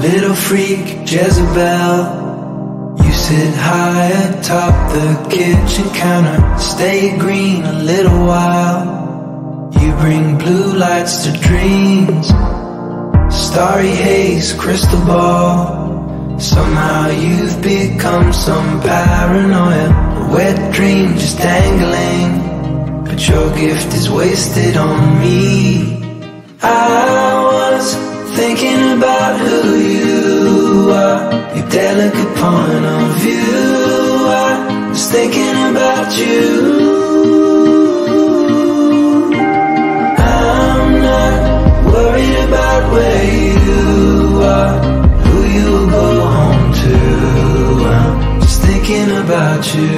Little freak Jezebel. You sit high atop the kitchen counter. Stay green a little while. You bring blue lights to dreams. Starry haze, crystal ball. Somehow you've become some paranoia. A wet dream just dangling. But your gift is wasted on me. I was thinking about who you are. Your delicate point of view. I was thinking about you. I'm not worried about where you are Who you'll go home to. I'm just thinking about you.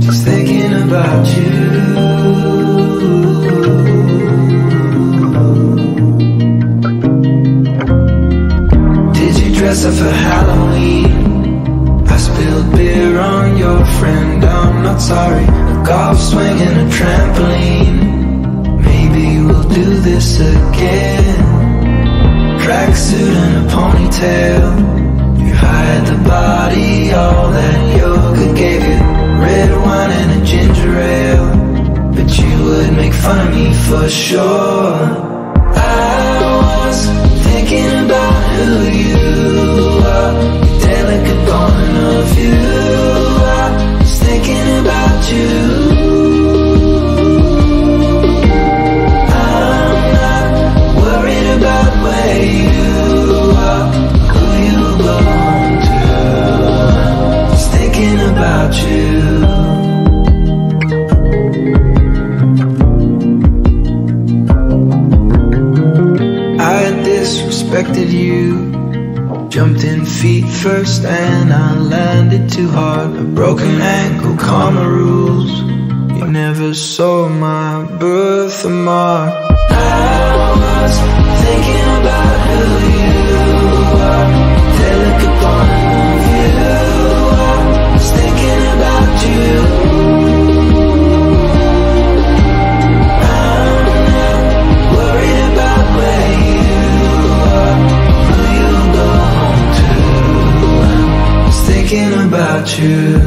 Just thinking about you. Dress up for Halloween? I spilled beer on your friend, I'm not sorry. A golf swing and a trampoline. Maybe we'll do this again. Tracksuit and a ponytail. You hide the body, all that yoga gave you. Red wine and a ginger ale. But you would make fun of me for sure. I was thinking about who about you. I disrespected you. Jumped in feet first and I landed too hard. A broken ankle, karma rules. You never saw my birthmark. I was thinking about who you about you.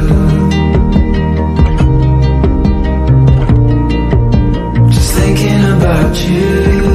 Just thinking about you.